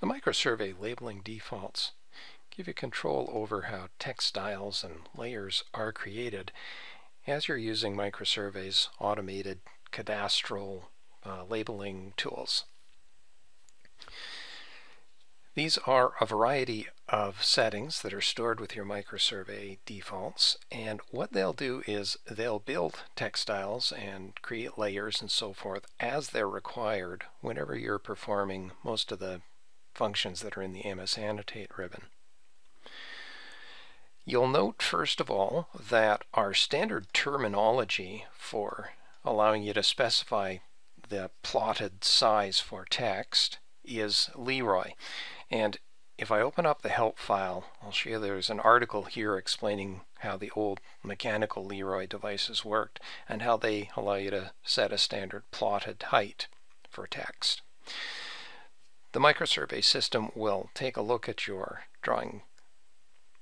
The microsurvey labeling defaults give you control over how text styles and layers are created as you're using microsurvey's automated cadastral uh, labeling tools. These are a variety of settings that are stored with your microsurvey defaults and what they'll do is they'll build text styles and create layers and so forth as they're required whenever you're performing most of the functions that are in the MS Annotate ribbon. You'll note first of all that our standard terminology for allowing you to specify the plotted size for text is Leroy. And if I open up the help file, I'll show you there's an article here explaining how the old mechanical Leroy devices worked and how they allow you to set a standard plotted height for text. The microsurvey system will take a look at your drawing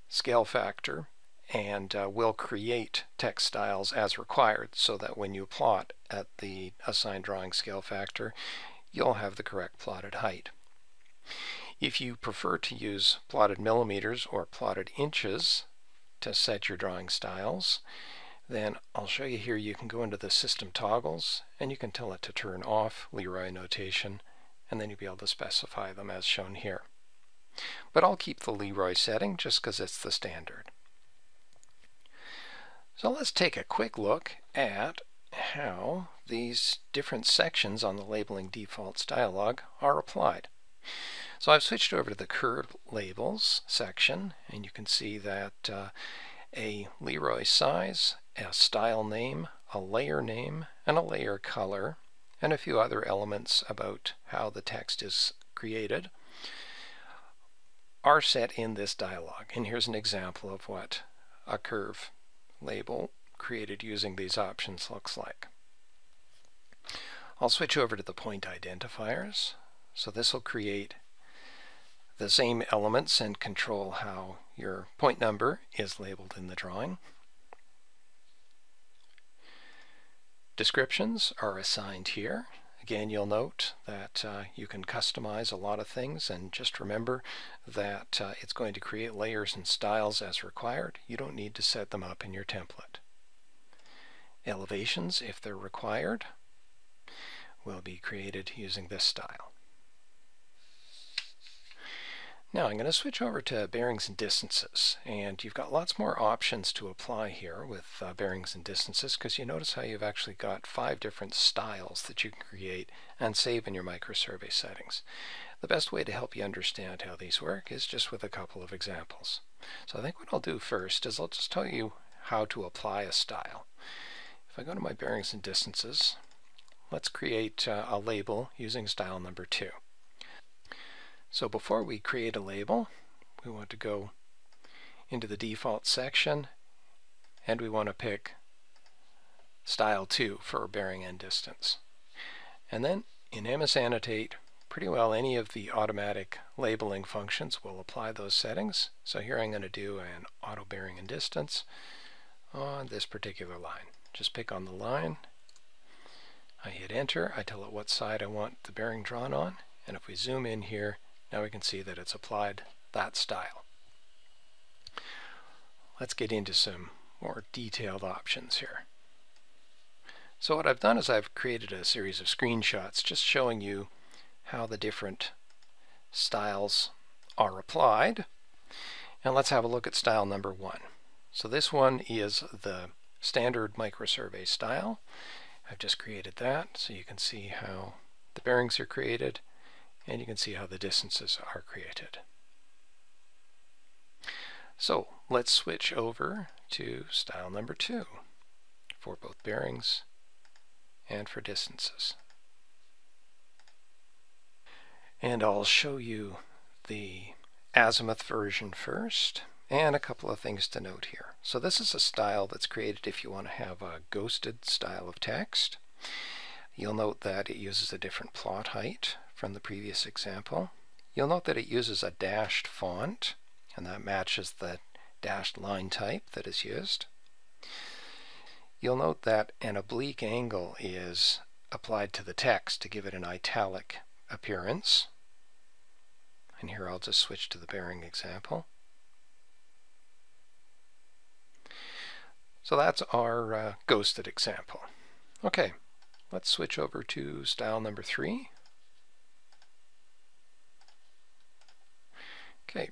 scale factor and uh, will create text styles as required so that when you plot at the assigned drawing scale factor, you'll have the correct plotted height. If you prefer to use plotted millimeters or plotted inches to set your drawing styles, then I'll show you here you can go into the system toggles and you can tell it to turn off Leroy notation and then you'll be able to specify them as shown here. But I'll keep the Leroy setting just because it's the standard. So let's take a quick look at how these different sections on the labeling defaults dialog are applied. So I've switched over to the curved labels section and you can see that uh, a Leroy size, a style name, a layer name, and a layer color and a few other elements about how the text is created are set in this dialog. And here's an example of what a curve label created using these options looks like. I'll switch over to the point identifiers. So this will create the same elements and control how your point number is labeled in the drawing. Descriptions are assigned here. Again, you'll note that uh, you can customize a lot of things and just remember that uh, it's going to create layers and styles as required. You don't need to set them up in your template. Elevations, if they're required, will be created using this style. Now I'm going to switch over to bearings and distances and you've got lots more options to apply here with uh, bearings and distances because you notice how you've actually got five different styles that you can create and save in your microsurvey settings. The best way to help you understand how these work is just with a couple of examples. So I think what I'll do first is I'll just tell you how to apply a style. If I go to my bearings and distances, let's create uh, a label using style number two. So before we create a label, we want to go into the default section and we want to pick style 2 for bearing and distance. And then in MS Annotate, pretty well any of the automatic labeling functions will apply those settings. So here I'm going to do an auto bearing and distance on this particular line. Just pick on the line, I hit enter, I tell it what side I want the bearing drawn on, and if we zoom in here, now we can see that it's applied that style. Let's get into some more detailed options here. So what I've done is I've created a series of screenshots just showing you how the different styles are applied. And let's have a look at style number one. So this one is the standard microsurvey style. I've just created that so you can see how the bearings are created and you can see how the distances are created. So let's switch over to style number two for both bearings and for distances. And I'll show you the azimuth version first and a couple of things to note here. So this is a style that's created if you want to have a ghosted style of text. You'll note that it uses a different plot height from the previous example. You'll note that it uses a dashed font, and that matches the dashed line type that is used. You'll note that an oblique angle is applied to the text to give it an italic appearance. And here I'll just switch to the bearing example. So that's our uh, ghosted example. Okay, let's switch over to style number three. Okay,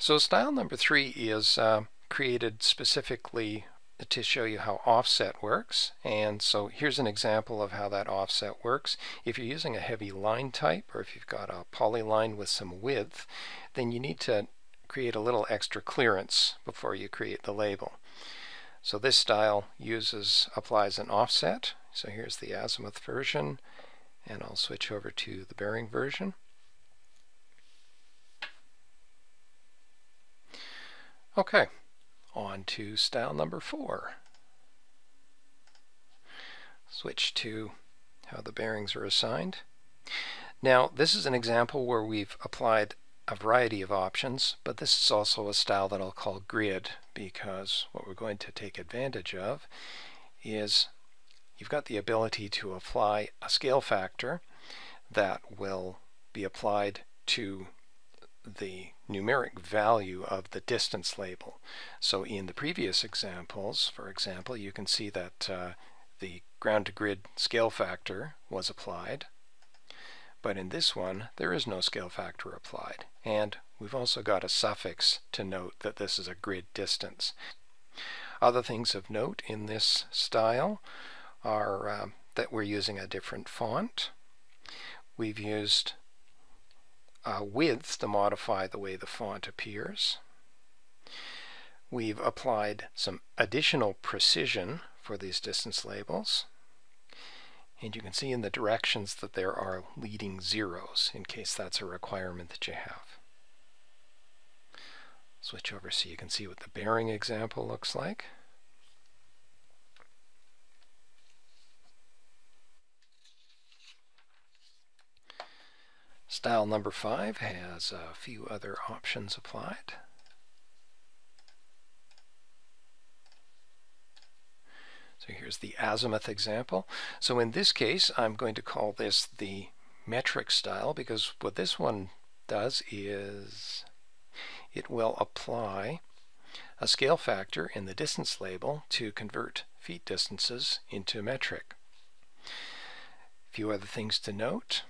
so style number three is uh, created specifically to show you how offset works. And so here's an example of how that offset works. If you're using a heavy line type or if you've got a polyline with some width then you need to create a little extra clearance before you create the label. So this style uses applies an offset. So here's the azimuth version and I'll switch over to the bearing version okay on to style number four. Switch to how the bearings are assigned. Now this is an example where we've applied a variety of options, but this is also a style that I'll call grid because what we're going to take advantage of is you've got the ability to apply a scale factor that will be applied to the numeric value of the distance label. So in the previous examples, for example, you can see that uh, the ground to grid scale factor was applied. But in this one, there is no scale factor applied. And we've also got a suffix to note that this is a grid distance. Other things of note in this style are uh, that we're using a different font. We've used uh, width to modify the way the font appears. We've applied some additional precision for these distance labels. And you can see in the directions that there are leading zeros in case that's a requirement that you have. Switch over so you can see what the bearing example looks like. Style number five has a few other options applied. So here's the azimuth example. So in this case, I'm going to call this the metric style because what this one does is it will apply a scale factor in the distance label to convert feet distances into metric. A few other things to note.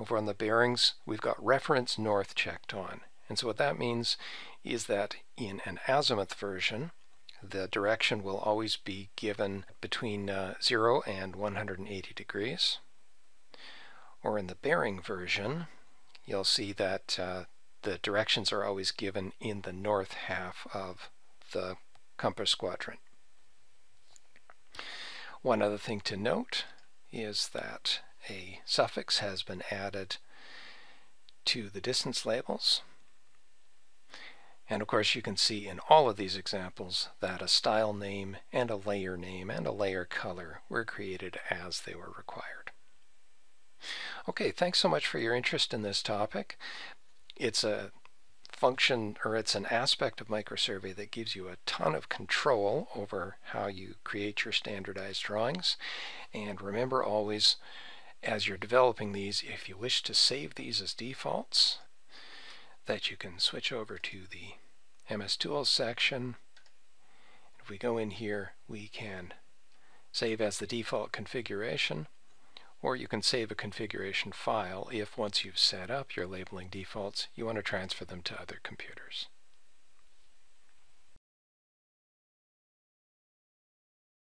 Over on the bearings, we've got reference north checked on. And so what that means is that in an azimuth version, the direction will always be given between uh, 0 and 180 degrees. Or in the bearing version, you'll see that uh, the directions are always given in the north half of the compass quadrant. One other thing to note is that a suffix has been added to the distance labels. And of course you can see in all of these examples that a style name and a layer name and a layer color were created as they were required. Okay, thanks so much for your interest in this topic. It's a function or it's an aspect of microsurvey that gives you a ton of control over how you create your standardized drawings. And remember always as you're developing these, if you wish to save these as defaults, that you can switch over to the MS Tools section. If we go in here, we can save as the default configuration, or you can save a configuration file if once you've set up your labeling defaults, you want to transfer them to other computers.